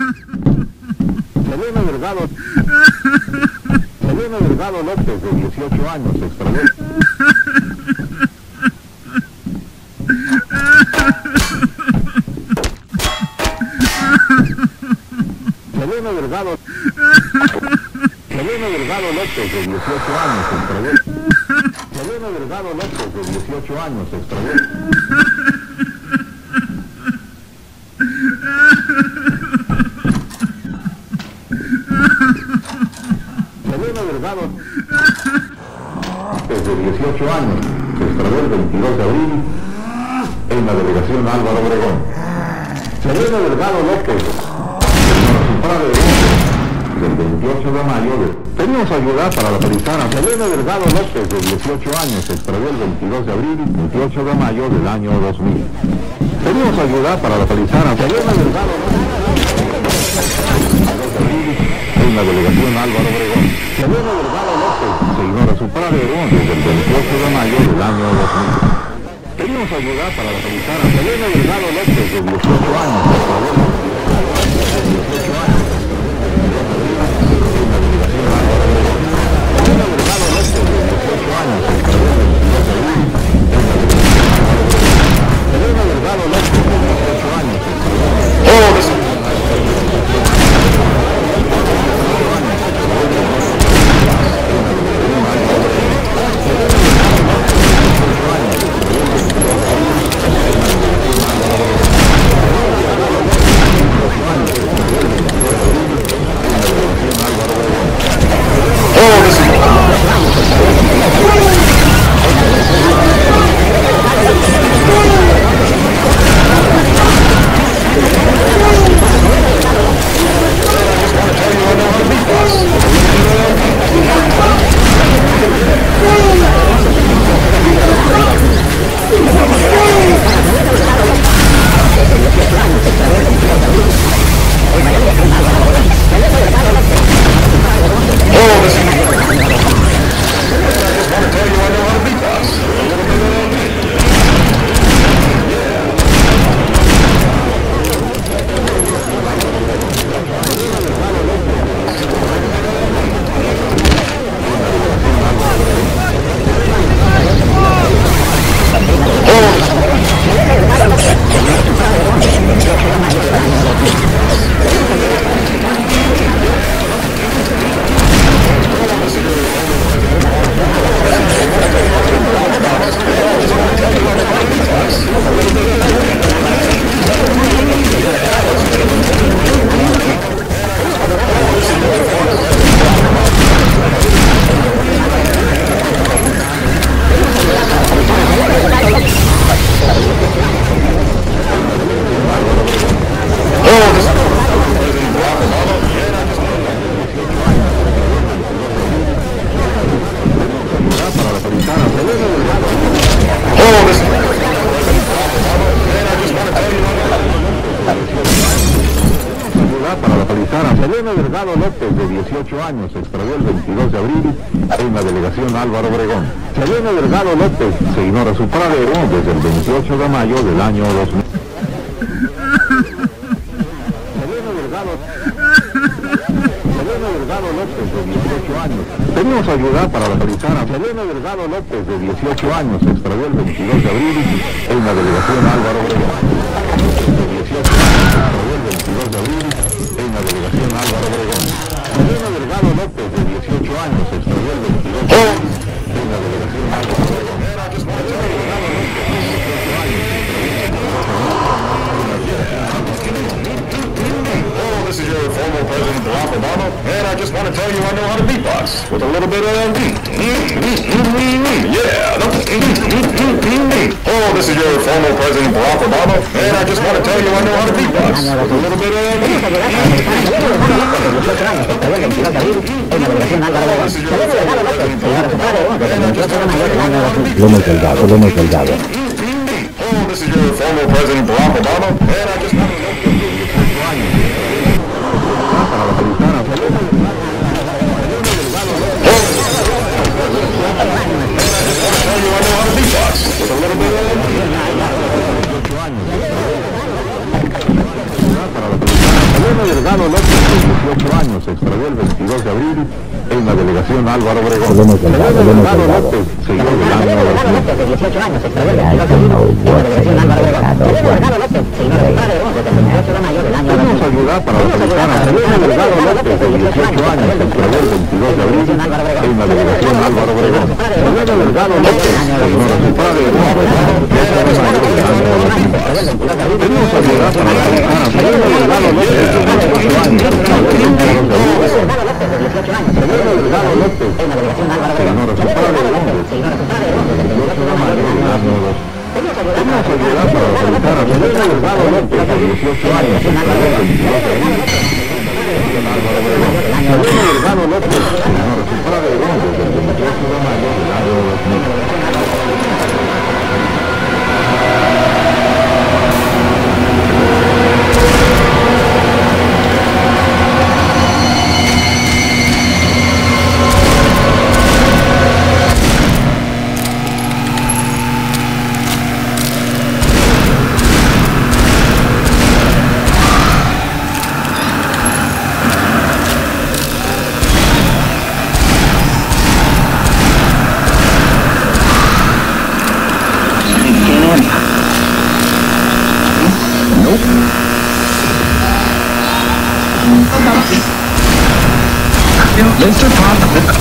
Selena Delgado. Selena Delgado López, de 18 años, se extravió. Selena Delgado. Selena Delgado López, de 18 años, se extravió. Selena Delgado López, de 18 años, se desde 18 años, extravió el 22 de abril en la delegación Álvaro Obregón. Selena Delgado López, su padre del 28 de mayo, de... pedimos ayuda para localizar a Selena Delgado López, de 18 años, se extravió el 22 de abril, 28 de mayo del año 2000. Pedimos ayuda para localizar a Selena Delgado en la delegación Álvaro Obregón. Selena Delgado López se ignora su paradero desde el 28 de mayo del año 2000. Pedimos ayuda para localizar a López de 18 años. por favor. 18 años. Delgado López, de 18 años, se extravió el 22 de abril en la delegación Álvaro Obregón. Selena Delgado López se ignora su paradero desde el 28 de mayo del año 2000. Selena Delgado Selena Delgado López, de 18 años. Pedimos ayuda para localizar a Selena Delgado López, de 18 años, se extravió el 22 de abril en la delegación Álvaro Obregón. De 18 años, se extravió el 22 de abril en la delegación Álvaro Obregón. Delgado López, de 18 años, 22 de you I know how to beatbox with a little bit of. Yeah. Oh, this is your former President Barack Obama, and I just want to tell you I know how to beatbox with a little bit of LD. López Delgado, López Delgado. Oh, this is your former President Barack Obama, and I just 18 años, se extravió el 22 de abril en la delegación Álvaro Obregón. Mariano Delgado López se llevó del año Delgado 2000. López, de 18 años, se extravió el 22 de abril en la delegación Álvaro Obregón. Mariano Delgado López se incorporó de Obregón desde el 28 de mayo del año Tenemos 2000. ayuda para localizar a Mariano Delgado López, de 18 años, se extravió el 22 de abril en la delegación Álvaro Obregón. Delgado López Tenemos para localizar a Mariano Delgado López, de 18 años, Delgado López se ignora su padre, hombre, el 18 de mayo del año 2000. Tenemos ayuda para localizar a Mariano Delgado López, de 18 años, se extravió el 22 Mr. Pop.